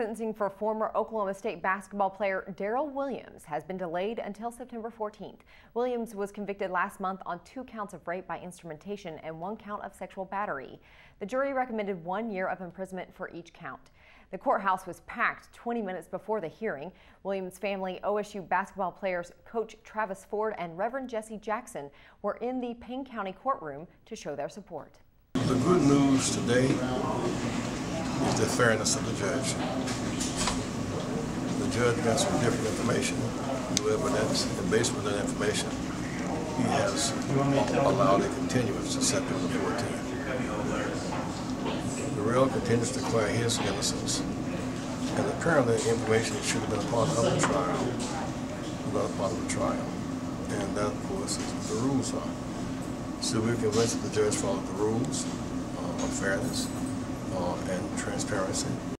Sentencing for former Oklahoma State basketball player Darrell Williams has been delayed until September 14th. Williams was convicted last month on two counts of rape by instrumentation and one count of sexual battery. The jury recommended one year of imprisonment for each count. The courthouse was packed 20 minutes before the hearing. Williams' family, OSU basketball players coach Travis Ford and Reverend Jesse Jackson were in the Payne County courtroom to show their support. The good news today is the fairness of the judge. The judge got some different information, new evidence, and based on that information, he has allowed a continuance to September 14th. Darrell continues to declare his innocence, and apparently information should have been part of the trial, not of the trial. And that, of course, is what the rules are. So we're convinced that the judge followed the rules uh, of fairness uh, and transparency.